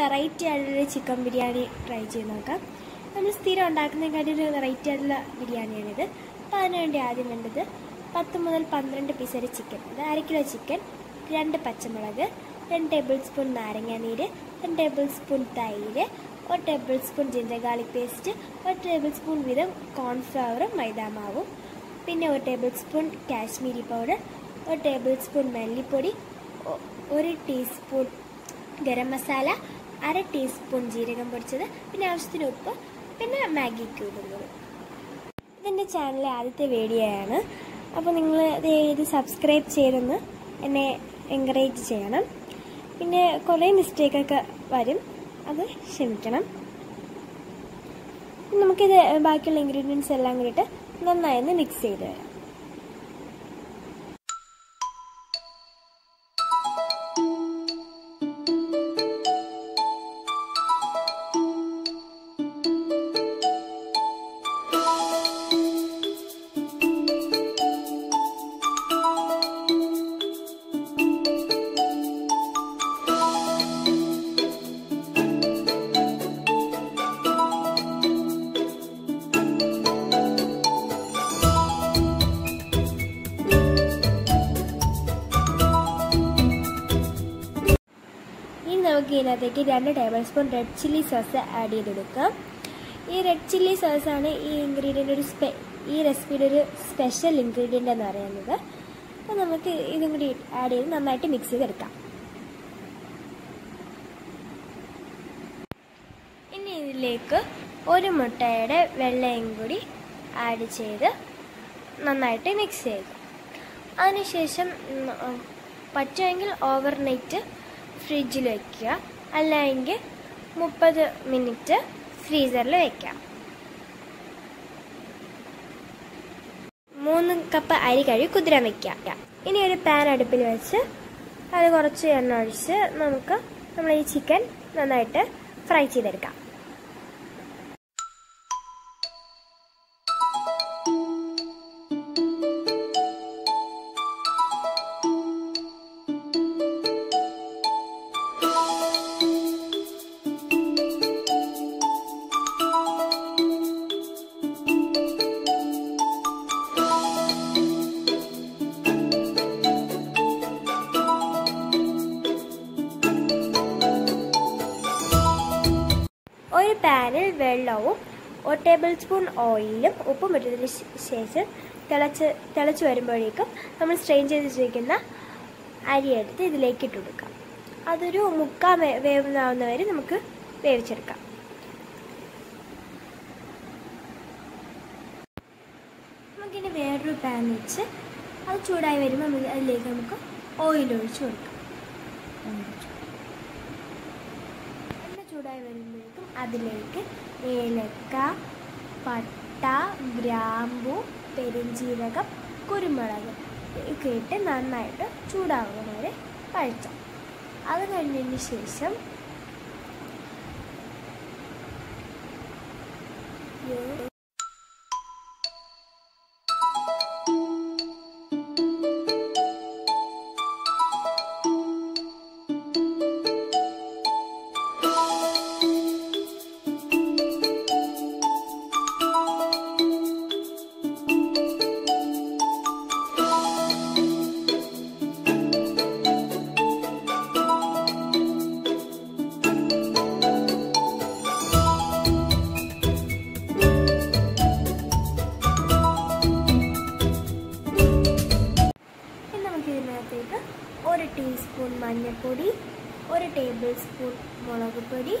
Variety ആയിട്ടുള്ള chicken biryani try ചെയ്ത് നോക്കാം. നമ്മൾ സ്ഥിരം ഉണ്ടാക്കുന്നതിനെക്കാട്ടി ഒരു വെറൈറ്റി ആയിട്ടുള്ള ബിരിയാണിയാണിത്. അപ്പോൾ അതിനുവേണ്ടി ആദ്യം വേണ്ടത് പത്ത് മുതൽ പന്ത്രണ്ട് പീസ് വരെ ചിക്കൻ അത് അര കിലോ ചിക്കൻ രണ്ട് പച്ചമുളക് രണ്ട് ടേബിൾ സ്പൂൺ നാരങ്ങാനീര് രണ്ട് ടേബിൾ സ്പൂൺ തൈര് ഒരു tablespoon ginger garlic paste ഒരു ടേബിൾ സ്പൂൺ വീതം കോൺഫ്ലവറും മൈദാമാവും പിന്നെ ഒരു ടേബിൾ സ്പൂൺ കാശ്മീരി പൗഡർ ഒരു ടേബിൾ സ്പൂൺ മല്ലിപ്പൊടി ഒരു ടീസ്പൂൺ ഗരം മസാല അര ടീസ്പൂൺ ജീരകം പൊടിച്ചത് പിന്നെ ആവശ്യത്തിന് ഉപ്പ് പിന്നെ മാഗി ക്യൂബും ഇതെന്റെ ചാനലിലെ ആദ്യത്തെ വീഡിയോ ആണ്. അപ്പോൾ നിങ്ങൾ ഇത് സബ്സ്ക്രൈബ് ചെയ്തെന്ന് എന്നെ എൻകറേജ് ചെയ്യണം. പിന്നെ കുറേ മിസ്റ്റേക്കൊക്കെ വരും. അത് ക്ഷമിക്കണം. നമുക്കിത് ബാക്കിയുള്ള ഇൻഗ്രീഡിയൻസ് എല്ലാം കൂടിയിട്ട് നന്നായി ഒന്ന് മിക്സ് ചെയ്ത് വരാം. ഇതിനകത്തേക്ക് രണ്ട് tablespoon red chilli sauce add ചെയ്ത് ഈ റെഡ് ചില്ലി സോസാണ് ഈ ഇൻഗ്രീഡിയന്റ് ഒരു സ്പെ ഈ റെസിപ്പിയുടെ ഒരു സ്പെഷ്യൽ ഇൻഗ്രീഡിയന്റ് എന്ന് പറയുന്നത്. അപ്പോൾ നമുക്ക് ഇതും കൂടി ആഡ് ചെയ്ത് നന്നായിട്ട് മിക്സ് ചെയ്തെടുക്കാം. ഇനി ഇതിലേക്ക് ഒരു മുട്ടയുടെ വെള്ളയും കൂടി ആഡ് ചെയ്ത് നന്നായിട്ട് മിക്സ് ചെയ്യുക. അതിനുശേഷം പറ്റുമെങ്കിൽ ഓവർനൈറ്റ് ഫ്രിഡ്ജിൽ വയ്ക്കുക അല്ലെങ്കിൽ മുപ്പത് മിനിറ്റ് ഫ്രീസറിൽ വയ്ക്കാം മൂന്ന് കപ്പ് അരി കഴുകി കുതിരാൻ വയ്ക്കുക ഇനി ഒരു പാൻ അടുപ്പിൽ വെച്ച് അത് കുറച്ച് എണ്ണ ഒഴിച്ച് നമുക്ക് നമ്മൾ ഈ ചിക്കൻ നന്നായിട്ട് ഫ്രൈ ചെയ്തെടുക്കാം. പാനിൽ വെള്ളവും ഒരു ടേബിൾ സ്പൂൺ ഓയിലും ഉപ്പും ഇട്ടതിന് ശേഷം തിളച്ച് തിളച്ച് വരുമ്പോഴേക്കും നമ്മൾ സ്ട്രെയിൻ ചെയ്ത് വെച്ചിരിക്കുന്ന അരി എടുത്ത് ഇതിലേക്ക് ഇട്ട് കൊടുക്കാം. അതൊരു മുക്കാൽ വേ വേവുന്നാവുന്ന വരെ നമുക്ക് വേവിച്ചെടുക്കാം. നമുക്കിനി വേറൊരു പാൻ വെച്ച് അത് ചൂടായി വരുമ്പോൾ അതിലേക്ക് നമുക്ക് ഓയിൽ ഒഴിച്ച് കൊടുക്കാം. ചൂടായി വരുമ്പോഴേക്കും അതിലേക്ക് ഏലക്ക പട്ട ഗ്രാമ്പു പെരുംജീരകം കുരുമുളക് ഒക്കെ ഇട്ട് നന്നായിട്ട് ചൂടാകുന്ന വരെ കഴിച്ചാം അത് കഴിഞ്ഞതിന് ശേഷം മഞ്ഞൾപ്പൊടി ഒരു ടേബിൾ സ്പൂൺ മുളക് പൊടി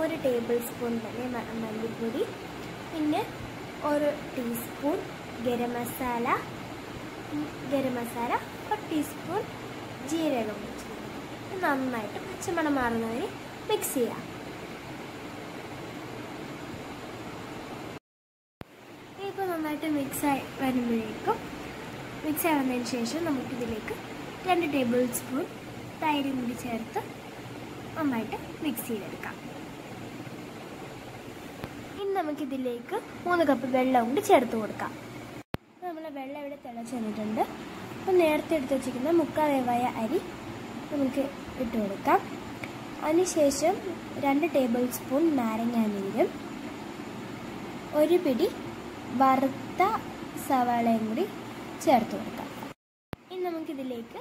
ഒരു ടേബിൾ സ്പൂൺ തന്നെ മല്ലിപ്പൊടി പിന്നെ ഒരു ടീസ്പൂൺ ഗരം മസാല ഗരം മസാല ഒരു ടീസ്പൂൺ ജീരകം വെച്ച്. നന്നായിട്ട് പച്ചമണം മാറുന്നതിന് മിക്സ് ചെയ്യാം. ഇപ്പോൾ നന്നായിട്ട് മിക്സായി വരുമ്പോഴേക്കും മിക്സ് വന്നതിന് ശേഷം നമുക്കിതിലേക്ക് രണ്ട് ടേബിൾ സ്പൂൺ തൈരും കൂടി ചേർത്ത് നന്നായിട്ട് മിക്സ് ചെയ്തെടുക്കാം. ഇനി നമുക്കിതിലേക്ക് മൂന്ന് കപ്പ് വെള്ളം കൂടി ചേർത്ത് കൊടുക്കാം. നമ്മൾ വെള്ളം ഇവിടെ തിളച്ച് വന്നിട്ടുണ്ട്. അപ്പം നേരത്തെ എടുത്ത് വെച്ചിരിക്കുന്ന മുക്കാൽ വേവായ അരി നമുക്ക് ഇട്ട് കൊടുക്കാം. അതിനുശേഷം രണ്ട് ടേബിൾ സ്പൂൺ നാരങ്ങാനീരും ഒരു പിടി വറുത്ത സവാളയും കൂടി ചേർത്ത് കൊടുക്കാം. നമുക്കിതിലേക്ക്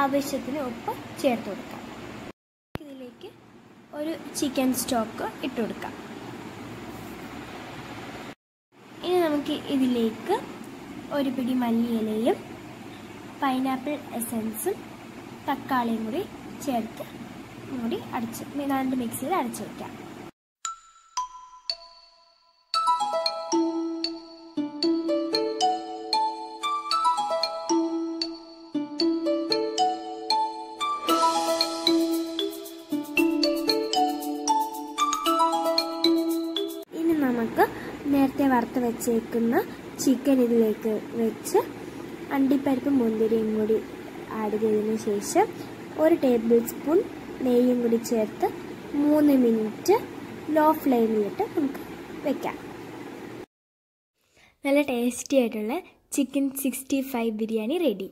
ആവശ്യത്തിന് ഉപ്പ് ചേർത്ത് കൊടുക്കാം. ഇതിലേക്ക് ഒരു ചിക്കൻ സ്റ്റോക്ക് ഇട്ട് കൊടുക്കാം. ഇനി നമുക്ക് ഇതിലേക്ക് ഒരു പിടി മല്ലിയിലയും പൈനാപ്പിൾ എസൻസും തക്കാളിയും കൂടി ചേർത്ത് കൂടി അടച്ച് രണ്ട് മിക്സിയിൽ അടച്ചു വയ്ക്കാം നേരത്തെ വറുത്ത് വെച്ചേക്കുന്ന ചിക്കൻ ഇതിലേക്ക് വെച്ച് അണ്ടിപ്പരിപ്പും മുന്തിരിയും കൂടി ആഡ് ചെയ്തതിന് ശേഷം ഒരു ടേബിൾ സ്പൂൺ നെയ്യും കൂടി ചേർത്ത് മൂന്ന് മിനിറ്റ് ലോ ഫ്ലെയിമിലിട്ട് നമുക്ക് വെക്കാം. നല്ല ടേസ്റ്റി ആയിട്ടുള്ള chicken sixty five biryani ready